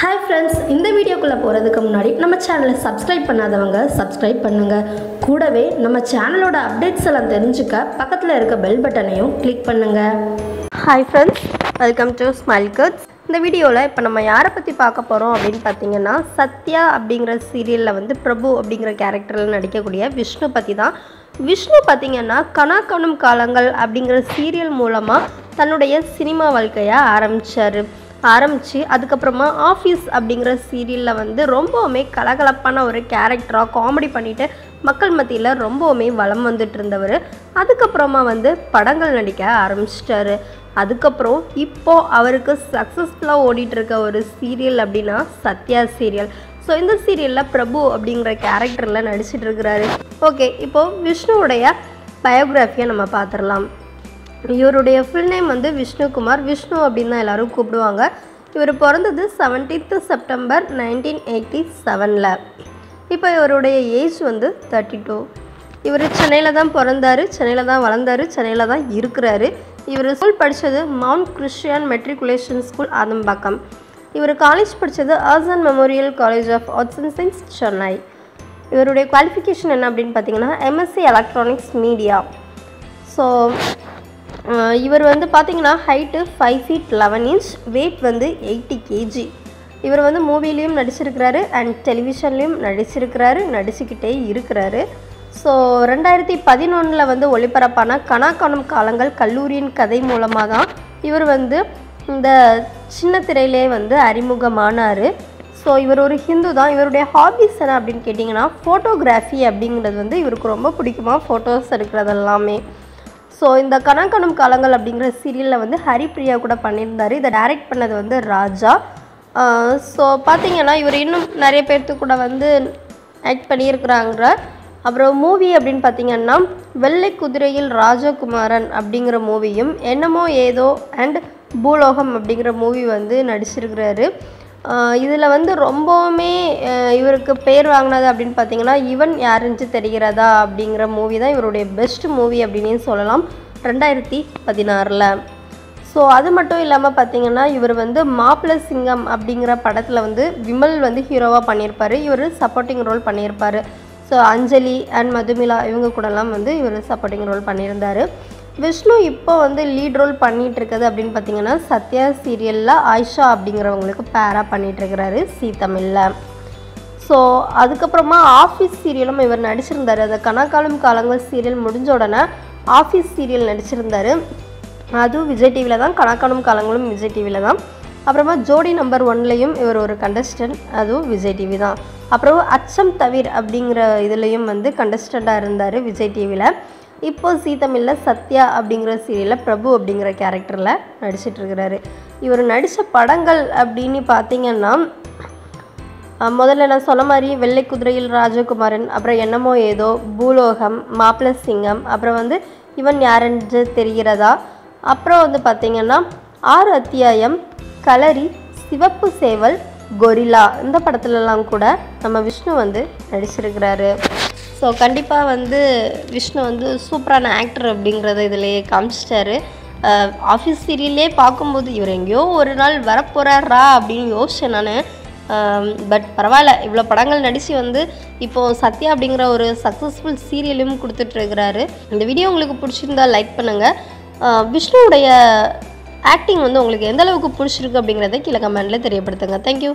Hi friends இந்த வீடியோக்குள்ளே போகிறதுக்கு முன்னாடி நம்ம சேனலை சப்ஸ்கிரைப் பண்ணாதவங்க சப்ஸ்கிரைப் பண்ணுங்கள் கூடவே நம்ம சேனலோட அப்டேட்ஸ் எல்லாம் தெரிஞ்சுக்க பக்கத்தில் இருக்க பெல் பட்டனையும் கிளிக் பண்ணுங்கள் hi friends welcome to smile cuts இந்த வீடியோவில் இப்போ நம்ம யாரை பற்றி பார்க்க போகிறோம் அப்படின்னு பார்த்தீங்கன்னா சத்யா அப்படிங்கிற சீரியலில் வந்து பிரபு அப்படிங்கிற கேரக்டரில் நடிக்கக்கூடிய விஷ்ணு பற்றி தான். விஷ்ணு பார்த்தீங்கன்னா கணும் காலங்கள் அப்படிங்கிற சீரியல் மூலமாக தன்னுடைய சினிமா வாழ்க்கையை ஆரம்பித்தார் ஆரம்பித்து அதுக்கப்புறமா ஆஃபீஸ் அப்படிங்கிற சீரியலில் வந்து ரொம்பவுமே கலகலப்பான ஒரு கேரக்டராக காமெடி பண்ணிவிட்டு மக்கள் மத்தியில் ரொம்பவுமே வளம் வந்துட்டு இருந்தவர். அதுக்கப்புறமா வந்து படங்கள் நடிக்க ஆரம்பிச்சிட்டாரு. அதுக்கப்புறம் இப்போது அவருக்கு சக்ஸஸ்ஃபுல்லாக ஓடிட்டுருக்க ஒரு சீரியல் அப்படின்னா சத்யா சீரியல் ஸோ இந்த சீரியலில் பிரபு அப்படிங்கிற கேரக்டரில் நடிச்சிட்டு இருக்கிறாரு ஓகே இப்போது விஷ்ணுவுடைய பயோகிராஃபியை நம்ம பார்த்துடலாம். இவருடைய ஃபுல் நேம் வந்து விஷ்ணுகுமார். விஷ்ணு அப்படின்னு தான் எல்லோரும் கூப்பிடுவாங்க. இவர் பிறந்தது செவன்டீன்த் செப்டம்பர் நைன்டீன் எயிட்டி செவனில் இப்போ இவருடைய ஏஜ் வந்து தேர்ட்டி டூ இவர் சென்னையில் தான் பிறந்தாரு சென்னையில் தான் வளர்ந்தாரு சென்னையில் தான் இருக்கிறாரு. இவர் ஸ்கூல் படித்தது mount Christian matriculation school Adambakkam. இவர் காலேஜ் படித்தது Asan memorial college of arts and science Chennai. இவருடைய குவாலிஃபிகேஷன் என்ன அப்படின்னு பார்த்தீங்கன்னா எம்எஸ்சி எலக்ட்ரானிக்ஸ் மீடியா ஸோ இவர் வந்து பார்த்தீங்கன்னா height five feet eleven inch weight வந்து எயிட்டி கேஜி இவர் வந்து மூவிலையும் நடிச்சிருக்கிறாரு அண்ட் டெலிவிஷன்லேயும் நடிச்சிருக்கிறாரு நடிச்சுக்கிட்டே இருக்கிறாரு. ஸோ ரெண்டாயிரத்தி பதினொன்றில் வந்து ஒளிபரப்பான கணக்காணும் காலங்கள் கல்லூரியின் கதை மூலமாக தான் இவர் வந்து இந்த சின்ன திரையிலே வந்து அறிமுகமானார். ஸோ இவர் ஒரு ஹிந்து தான். இவருடைய ஹாபிஸ் என்ன அப்படின்னு கேட்டிங்கன்னா ஃபோட்டோகிராஃபி அப்படிங்கிறது வந்து இவருக்கு ரொம்ப பிடிக்குமா? ஃபோட்டோஸ் எடுக்கிறது எல்லாமே. ஸோ இந்த கணக்கணும் காலங்கள் அப்படிங்கிற சீரியலில் வந்து ஹரிப்ரியா கூட பண்ணியிருந்தார். இதை டைரக்ட் பண்ணது வந்து ராஜா. ஸோ பார்த்தீங்கன்னா இவர் இன்னும் நிறைய பேர்த்து கூட வந்து ஆக்ட் பண்ணியிருக்கிறாங்க. அப்புறம் மூவி அப்படின்னு பார்த்தீங்கன்னா வெள்ளை குதிரையில் ராஜகுமாரன் அப்படிங்கிற மூவியும் என்னமோ ஏதோ அண்ட் பூலோகம் அப்படிங்கிற மூவி வந்து நடிச்சிருக்கிறாரு. இதில் வந்து ரொம்பவுமே இவருக்கு பேர் வாங்கினது அப்படின்னு பார்த்தீங்கன்னா இவன் யாருன்னு தெரிகிறதா அப்படிங்கிற மூவி தான் இவருடைய பெஸ்ட் மூவி அப்படின்னு சொல்லலாம். ரெண்டாயிரத்தி பதினாறில். ஸோ அது மட்டும் இல்லாமல் பார்த்தீங்கன்னா இவர் வந்து மாப்பிள சிங்கம் அப்படிங்கிற படத்தில் வந்து விமல் வந்து ஹீரோவாக பண்ணியிருப்பார். இவர் சப்போர்ட்டிங் ரோல் பண்ணியிருப்பார். ஸோ அஞ்சலி அண்ட் மதுமிலா இவங்க கூடலாம் வந்து இவர் சப்போர்ட்டிங் ரோல் பண்ணியிருந்தார். விஷ்ணு இப்போ வந்து லீட் ரோல் பண்ணிட்டு இருக்குது அப்படின்னு பார்த்தீங்கன்னா சத்யா சீரியலில் ஆயிஷா அப்படிங்கிறவங்களுக்கு பேராக பண்ணிகிட்ருக்கிறாரு சீ தமிழில். ஸோ அதுக்கப்புறமா ஆஃபீஸ் சீரியலும் இவர் நடிச்சிருந்தார். அந்த கணக்காலும் காலங்கள் சீரியல் முடிஞ்ச உடனே ஆஃபீஸ் சீரியல் நடிச்சிருந்தார். அதுவும் விஜய் டிவியில் தான் கணக்கானும் காலங்களும் விஜய் டிவியில் தான். அப்புறமா ஜோடி நம்பர் ஒன்லேயும் இவர் ஒரு கண்டஸ்டன்ட் அதுவும் விஜய் டிவி தான். அப்புறம் அச்சம் தவிர் அப்படிங்கிற இதுலேயும் வந்து கண்டஸ்டண்ட்டாக இருந்தார் விஜய் டிவியில் இப்போ சீ தமிழில் சத்யா அப்படிங்கிற சீரியலில் பிரபு அப்படிங்கிற கேரக்டரில் நடிச்சிட்டு இருக்கிறாரு இவர் நடித்த படங்கள் அப்படின்னு பார்த்தீங்கன்னா முதல்ல நான் சொன்ன மாதிரி வெள்ளை குதிரையில் ராஜகுமாரன் அப்புறம் என்னமோ ஏதோ பூலோகம் மாப்பிள சிங்கம் அப்புறம் வந்து இவன் யாரென்று தெரிகிறதா? அப்புறம் வந்து பார்த்திங்கன்னா ஆறு அத்தியாயம் கலரி சிவப்பு சேவல் கொரில்லா இந்த படத்துலலாம் கூட நம்ம விஷ்ணு வந்து நடிச்சிருக்கிறாரு. ஸோ கண்டிப்பாக வந்து விஷ்ணு வந்து சூப்பரான ஆக்டர் அப்படிங்கிறத இதிலேயே காமிச்சிட்டாரு. ஆஃபீஸ் சீரியல்லே பார்க்கும்போது இவர் எங்கேயோ ஒரு நாள் வரப்போகிறாரா அப்படின்னு யோசித்தேன் நான். பட் பரவாயில்ல இவ்வளோ படங்கள் நடித்து வந்து இப்போது சத்யா அப்படிங்கிற ஒரு சக்ஸஸ்ஃபுல் சீரியலும் கொடுத்துட்ருக்கிறாரு இந்த வீடியோ உங்களுக்கு பிடிச்சிருந்தா லைக் பண்ணுங்கள் விஷ்ணுவுடைய ஆக்டிங் வந்து உங்களுக்கு எந்த அளவுக்கு பிடிச்சிருக்கு அப்படிங்கிறத கீழே கமெண்ட்டில் தெரியப்படுத்துங்க. தேங்க்யூ